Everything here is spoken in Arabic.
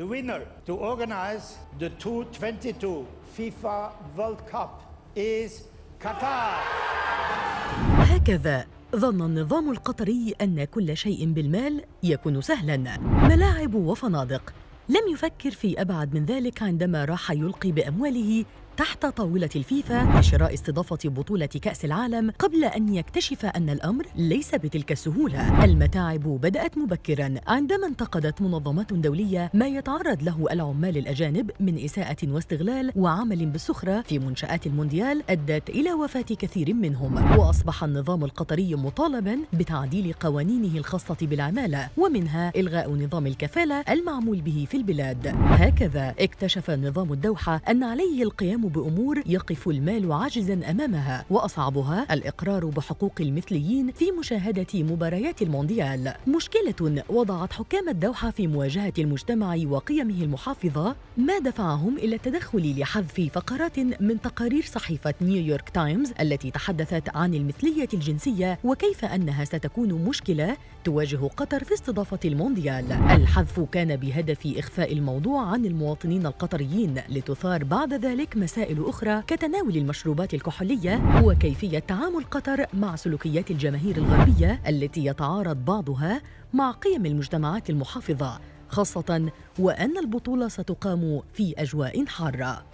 The winner to organize the 2022 FIFA World Cup is Qatar. هكذا ظن النظام القطري أن كل شيء بالمال يكون سهلاً ملاعب وفنادق لم يفكر في أبعد من ذلك عندما راح يلقي بأمواله تحت طاولة الفيفا لشراء استضافة بطولة كأس العالم قبل أن يكتشف أن الأمر ليس بتلك السهولة. المتاعب بدأت مبكراً عندما انتقدت منظمات دولية ما يتعرض له العمال الأجانب من إساءة واستغلال وعمل بالسخرة في منشآت المونديال أدت إلى وفاة كثير منهم. وأصبح النظام القطري مطالباً بتعديل قوانينه الخاصة بالعمالة ومنها إلغاء نظام الكفالة المعمول به في البلاد. هكذا اكتشف نظام الدوحة أن عليه القيام بأمور يقف المال عاجزا أمامها وأصعبها الإقرار بحقوق المثليين في مشاهدة مباريات المونديال. مشكلة وضعت حكام الدوحة في مواجهة المجتمع وقيمه المحافظة ما دفعهم إلى التدخل لحذف فقرات من تقارير صحيفة نيويورك تايمز التي تحدثت عن المثلية الجنسية وكيف أنها ستكون مشكلة تواجه قطر في استضافة المونديال. الحذف كان بهدف إخفاء الموضوع عن المواطنين القطريين لتثار بعد ذلك مسائل أخرى كتناول المشروبات الكحولية وكيفية تعامل قطر مع سلوكيات الجماهير الغربية التي يتعارض بعضها مع قيم المجتمعات المحافظة خاصة وأن البطولة ستقام في أجواء حارة.